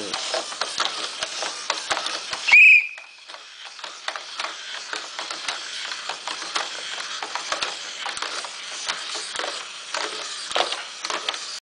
to